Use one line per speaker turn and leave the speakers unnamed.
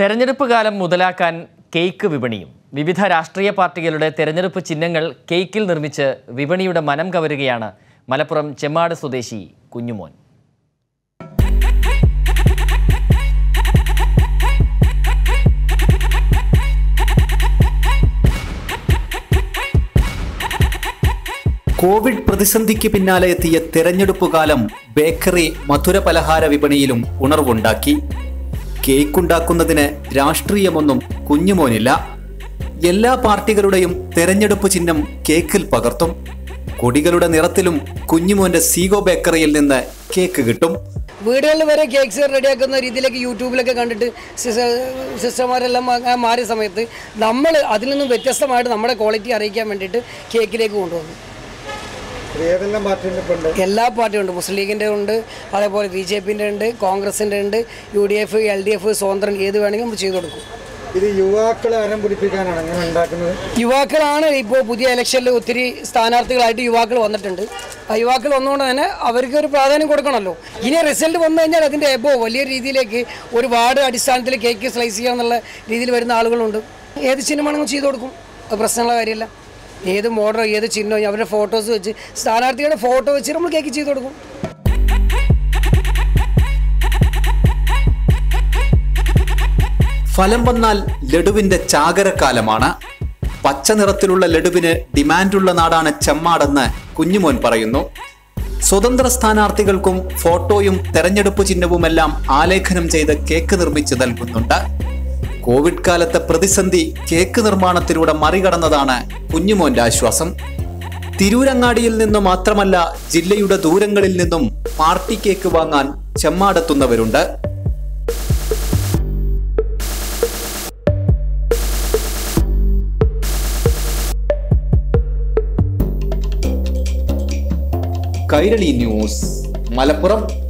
തെരഞ്ഞെടുപ്പ് കാലം മുതലാക്കാൻ കേക്ക് വിപണിയും. വിവിധ രാഷ്ട്രീയ പാർട്ടികളുടെ തെരഞ്ഞെടുപ്പ് ചിഹ്നങ്ങൾ കേക്കിൽ നിർമ്മിച്ച് വിപണിയുടെ മനം കവരുകയാണ് മലപ്പുറം ചെമ്മാട് സ്വദേശി കുഞ്ഞുമോൻ.
കോവിഡ് പ്രതിസന്ധിക്ക് പിന്നാലെ എത്തിയ തെരഞ്ഞെടുപ്പ് കാലം ബേക്കറി മധുര പലഹാര വിപണിയിലും ഉണർവുണ്ടാക്കി. കേക്കുണ്ടാക്കുന്നതിന് രാഷ്ട്രീയമൊന്നും കുഞ്ഞുമോനില്ല. എല്ലാ പാർട്ടികളുടെയും തെരഞ്ഞെടുപ്പ് ചിഹ്നം കേക്കിൽ പകർത്തും. കൊടികളുടെ നിറത്തിലും കുഞ്ഞുമോന്റെ സീഗോ ബേക്കറിയിൽ നിന്ന് കേക്ക് കിട്ടും.
വീടുകളിൽ വരെ കേക്ക്സ് റെഡിയാക്കുന്ന രീതിയിലേക്ക് യൂട്യൂബിലൊക്കെ കണ്ടിട്ട് സിസ്റ്റ- സിസ്റ്റർമാരെല്ലാം മാറിയ സമയത്ത് നമ്മൾ അതിൽ നിന്നും വ്യത്യസ്തമായിട്ട് നമ്മുടെ ക്വാളിറ്റി അറിയിക്കാൻ വേണ്ടിയിട്ട് കേക്കിലേക്ക് കൊണ്ടുവന്നു. എല്ലാ പാർട്ടിയും ഉണ്ട്. മുസ്ലിം ലീഗിന്റെ ഉണ്ട് അതേപോലെ ബി ജെ പിന്റെ ഉണ്ട് കോൺഗ്രസിന്റെ ഉണ്ട് U D F L D F സ്വതന്ത്രൻ ഏത് വേണമെങ്കിലും നമ്മൾ ചെയ്തു കൊടുക്കും.
ഇത് യുവാക്കളെ അരം പിടിപ്പിക്കാനാണ് അങ്ങനെ ഉണ്ടാക്കുന്നത്?
യുവാക്കളാണ് ഇപ്പോൾ പുതിയ ഇലക്ഷനിൽ ഒത്തിരി സ്ഥാനാർത്ഥികളായിട്ട് യുവാക്കൾ വന്നിട്ടുണ്ട്. ആ യുവാക്കൾ വന്നുകൊണ്ട് തന്നെ അവർക്ക് ഒരു പ്രാധാന്യം കൊടുക്കണമല്ലോ. ഇനി റിസൾട്ട് വന്നു കഴിഞ്ഞാൽ അതിന്റെ എബോ വലിയ രീതിയിലേക്ക് ഒരു വാർഡ് അടിസ്ഥാനത്തിൽ കേക്ക് സ്ലൈസ് ചെയ്യുക എന്നുള്ള രീതിയിൽ വരുന്ന ആളുകളുണ്ട്. ഏത് ചിഹ്നമാണെങ്കിലും ചെയ്തു കൊടുക്കും. അത് പ്രശ്നമുള്ള കാര്യമല്ല. ഏത് മോഡലോ ഏത് ചിഹ്നമോ അവരുടെ ഫോട്ടോസ് വെച്ച് സ്ഥാനാർത്ഥികളുടെ ഫോട്ടോ വെച്ച് നമ്മൾ കേക്ക് ചെയ്ത് കൊടുക്കും.
ഫലം വന്നാൽ ലഡുവിന്റെ ചാകരക്കാലമാണ്. പച്ച നിറത്തിലുള്ള ലഡുവിന് ഡിമാൻഡുള്ള നാടാണ് ചെമ്മാടെന്ന് കുഞ്ഞുമോൻ പറയുന്നു. സ്വതന്ത്ര സ്ഥാനാർത്ഥികൾക്കും ഫോട്ടോയും തെരഞ്ഞെടുപ്പ് ചിഹ്നവുമെല്ലാം ആലേഖനം ചെയ്ത് കേക്ക് നിർമ്മിച്ച് നൽകുന്നുണ്ട്. കോവിഡ് കാലത്തെ പ്രതിസന്ധി കേക്ക് നിർമ്മാണത്തിലൂടെ മറികടന്നതാണ് കുഞ്ഞുമോന്റെ ആശ്വാസം. തിരൂരങ്ങാടിയിൽ നിന്നു മാത്രമല്ല ജില്ലയുടെ ദൂരങ്ങളിൽ നിന്നും പാർട്ടി കേക്ക് വാങ്ങാൻ ചെമ്മാടെത്തുന്നവരുണ്ട്. കൈരളി ന്യൂസ് മലപ്പുറം.